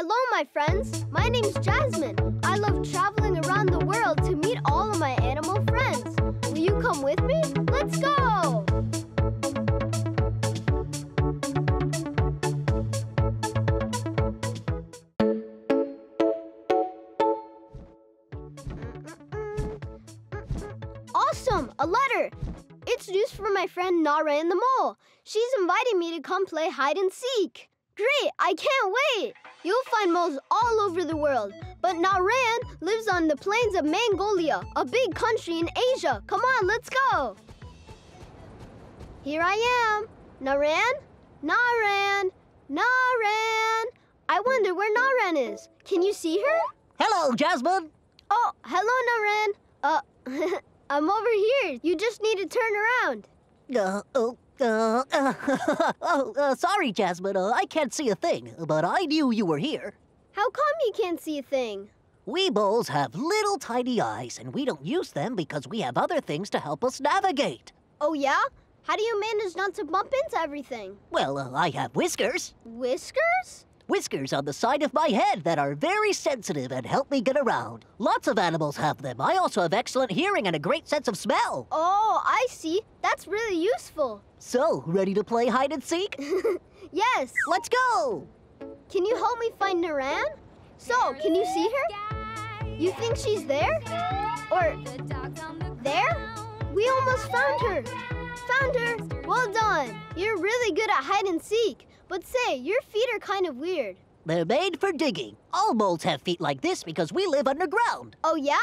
Hello, my friends. My name's Jasmin. I love traveling around the world to meet all of my animal friends. Will you come with me? Let's go! Awesome! A letter! It's news from my friend Naran the mole. She's inviting me to come play hide and seek. Great! I can't wait! You'll find moles all over the world, but Naran lives on the plains of Mongolia, a big country in Asia. Come on, let's go! Here I am. Naran? Naran! Naran! I wonder where Naran is. Can you see her? Hello, Jasmin. Oh, hello, Naran. Uh, I'm over here. You just need to turn around. Uh, oh, uh, uh, oh, uh, sorry, Jasmin. Uh, I can't see a thing, but I knew you were here. How come you can't see a thing? We moles have little tiny eyes, and we don't use them because we have other things to help us navigate. Oh, yeah? How do you manage not to bump into everything? Well, uh, I have whiskers. Whiskers? Whiskers on the side of my head that are very sensitive and help me get around. Lots of animals have them. I also have excellent hearing and a great sense of smell. Oh, I see. That's really useful. So, ready to play hide and seek? yes. Let's go! Can you help me find Naran? So, can you see her? You think she's there? Or there? We almost found her. Found her. Well done. You're really good at hide and seek. But say, your feet are kind of weird. They're made for digging. All moles have feet like this because we live underground. Oh, yeah?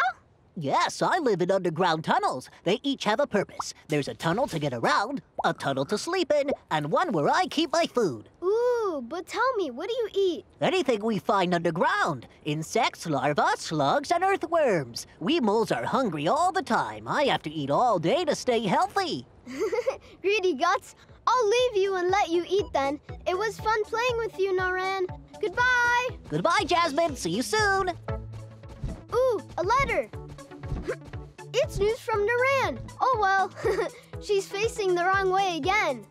Yes, I live in underground tunnels. They each have a purpose. There's a tunnel to get around, a tunnel to sleep in, and one where I keep my food. Ooh, but tell me, what do you eat? Anything we find underground. Insects, larvae, slugs, and earthworms. We moles are hungry all the time. I have to eat all day to stay healthy. Greedy guts. I'll leave you and let you eat then. It was fun playing with you, Naran. Goodbye. Goodbye, Jasmin. See you soon. Ooh, a letter. it's news from Naran. Oh, well. She's facing the wrong way again.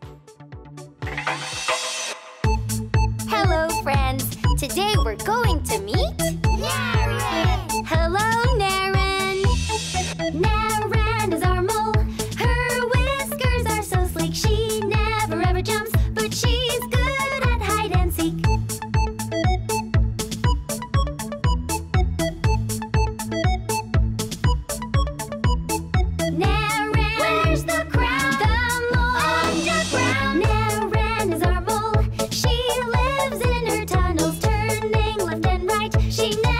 Hello, friends. Today we're going to meet... Naran! Hello, Naran! Naran is our mole. Her whiskers are so sleek, she 心。内